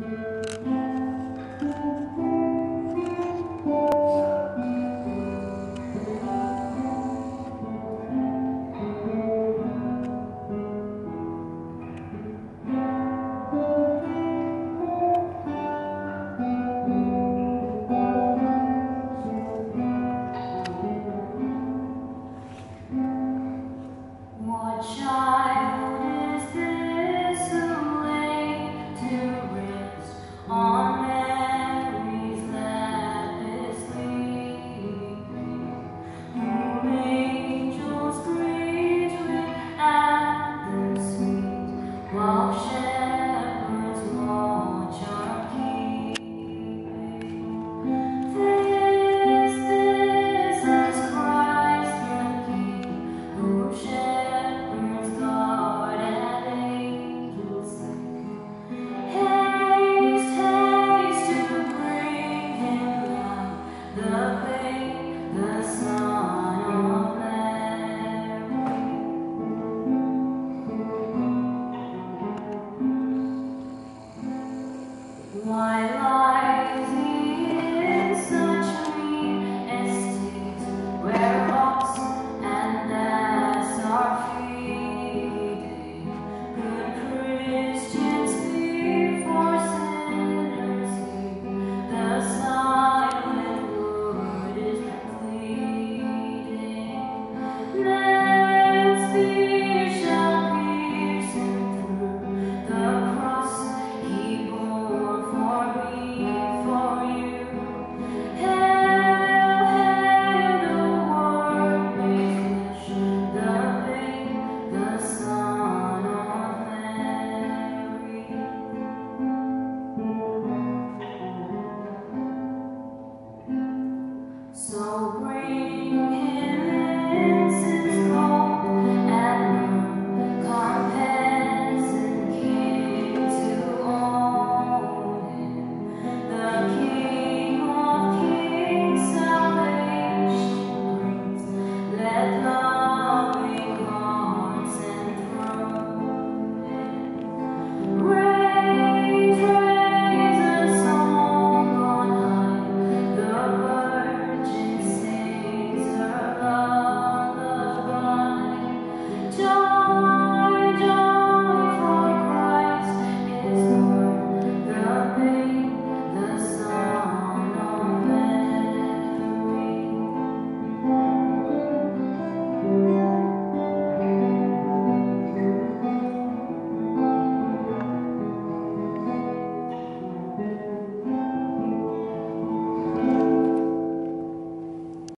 うん。one.